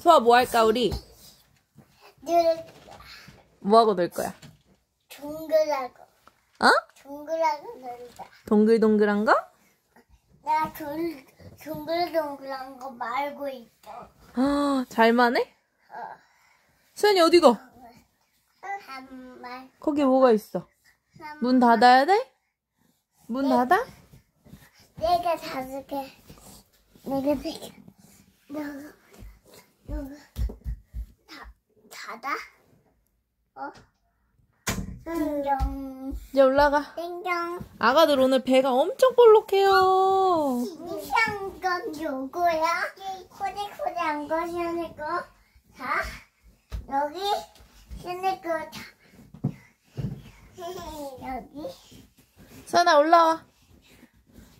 수아 뭐 할까 우리? 늘 뭐하고 놀 거야? 동글하고 어? 동글하고 놀자. 동글동글한 거? 나 동, 동글동글한 거 말고 있어. 아, 잘만해? 수현이 어디 가? 한 말. 거기 뭐가 있어? 한문 닫아야 돼? 문 닫아? 내가 개. 내가. 너가 너가 다 닫아? 어? 땡경 이제 올라가. 땡경. 아가들 오늘 배가 엄청 볼록해요. 이상한 건 요거야? 코디코디한 거 시원해 거. 자 여기 시원해 거 자. 여기 수현아 올라와.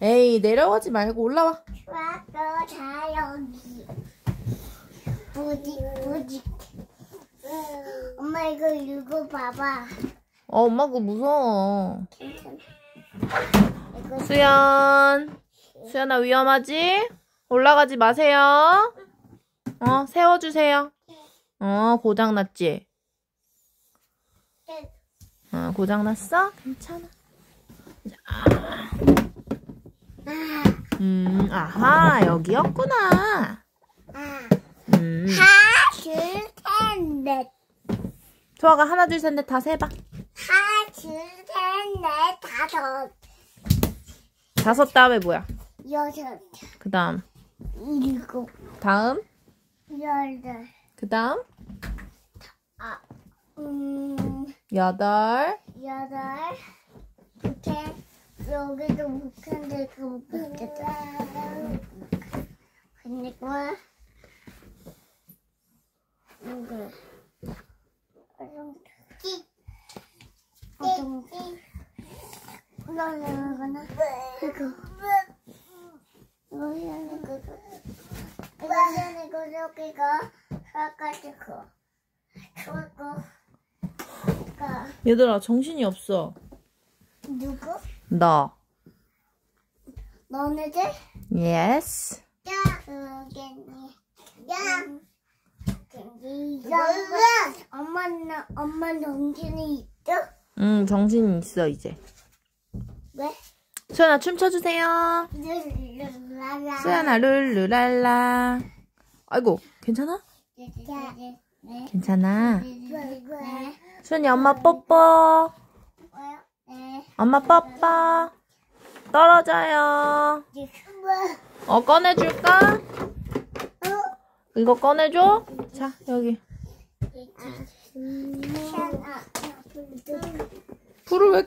에이 내려가지 말고 올라와. 좋았어 자 여기 뭐지 뭐지 엄마 이거 읽어봐봐 어 엄마 그거 무서워. 수연. 수연아 위험하지? 올라가지 마세요. 어 세워주세요. 어 고장났지? 어 고장났어? 괜찮아. 아, 음 아하 여기였구나. 아. 음. 하나 둘 셋넷 수아가 하나 둘 셋 넷 다 세봐. 하나 둘셋넷 다섯. 다섯 다음에 뭐야? 여섯. 그 다음. 일곱. 다음. 여덟 그 다음. 아, 음. 여덟. 여덟. 이렇게 여기도 못한데 그 못했다. 그리고 이 어떤 거나 거 이거 그리고 얘들아 정신이 없어. 누구? 너. 너네들? Yes. 야, 그 야, 엄마는 엄마 정신이 있어? 응 정신이 있어 이제. 왜? 수연아 춤 춰주세요. 룰루랄라. 수연아 룰루랄라. 아이고 괜찮아? 네. 괜찮아. 네. 수연이 엄마 뽀뽀. 네. 엄마 뽀뽀. 떨어져요. 어 꺼내줄까? 이거 꺼내줘? 자 여기. 불을 왜